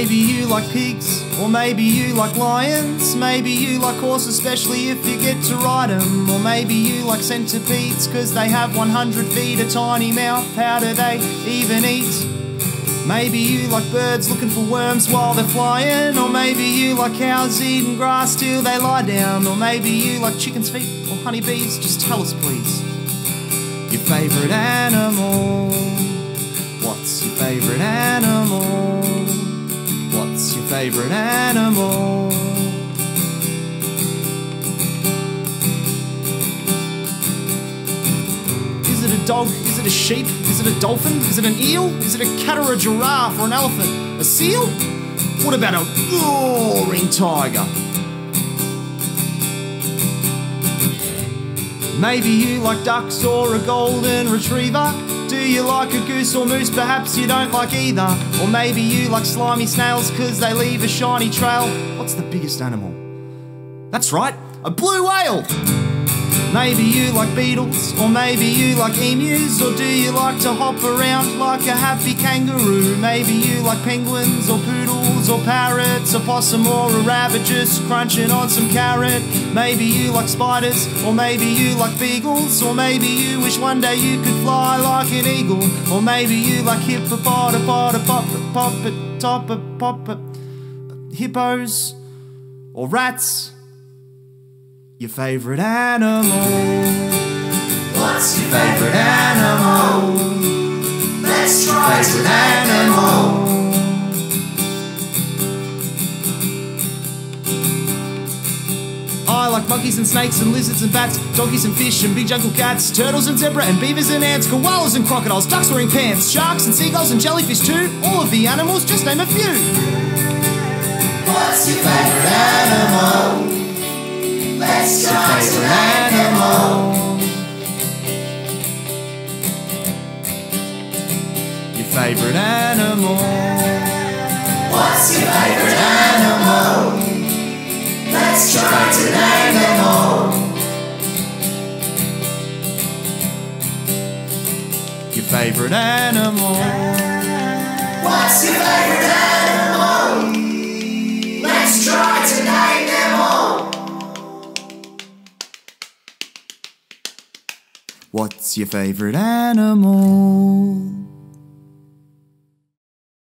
Maybe you like pigs, or maybe you like lions. Maybe you like horses, especially if you get to ride them. Or maybe you like centipedes, cause they have 100 feet, a tiny mouth. How do they even eat? Maybe you like birds looking for worms while they're flying. Or maybe you like cows eating grass till they lie down. Or maybe you like chicken's feet or honeybees. Just tell us, please, your favourite animal. What's your favourite animal? Favourite animal? Is it a dog? Is it a sheep? Is it a dolphin? Is it an eel? Is it a cat or a giraffe or an elephant? A seal? What about a roaring tiger? Maybe you like ducks or a golden retriever. Do you like a goose or moose? Perhaps you don't like either. Or maybe you like slimy snails because they leave a shiny trail. What's the biggest animal? That's right, a blue whale! Maybe you like beetles, or maybe you like emus, or do you like to hop around like a happy kangaroo? Maybe you like penguins, or poodles, or parrots, a possum, or a rabbit just crunching on some carrot. Maybe you like spiders, or maybe you like beagles, or maybe you wish one day you could fly like an eagle, or maybe you like hippopotapotapotapotapotapot hippos, or rats. Your favorite animal. What's your Favorite animal. Let's try tonight animal. Monkeys and snakes and lizards and bats, donkeys and fish and big jungle cats, turtles and zebra and beavers and ants, koalas and crocodiles, ducks wearing pants, sharks and seagulls and jellyfish too. All of the animals, just name a few. What's your favorite animal? Let's try Favorite animal. Your favorite animal. What's your favorite animal? Your favorite animal. What's your favorite animal? Let's try tonight then What's your favorite animal?